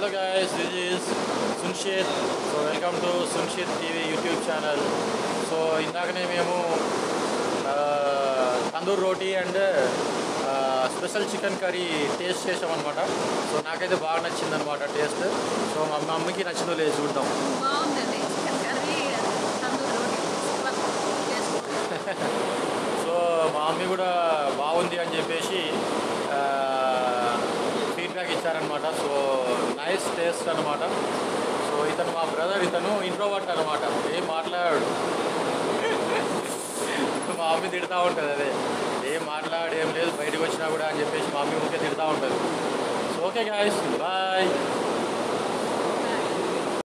Hello guys this is Sunshith so welcome to Sunshith TV YouTube channel so ఇందాకనే మేము tandoor roti and special chicken curry taste చేసామన్నమాట so నాకైతే బాగా నచ్చింది అనమాట టేస్ట్. సో మా మమ్మీకి నచ్చిందో లేదు చూద్దాం. సో మా మమ్మీ కూడా బాగుంది అని చెప్పేసి ఫీడ్బ్యాక్ ఇచ్చారనమాట సో నైస్ టేస్ట్ అనమాట సో ఇతను మా బ్రదర్ ఇతను ఇంట్రోవర్ట్ అనమాట ఏం మాట్లాడాడు? మా మమ్మీ తిడతా ఉంటుంది అదే. ఏం మాట్లాడు ఏం లేదు బయటకు వచ్చినా కూడా అని చెప్పేసి మా మమ్మీ ఊరికే తిడతా ఉంటుంది. So okay guys bye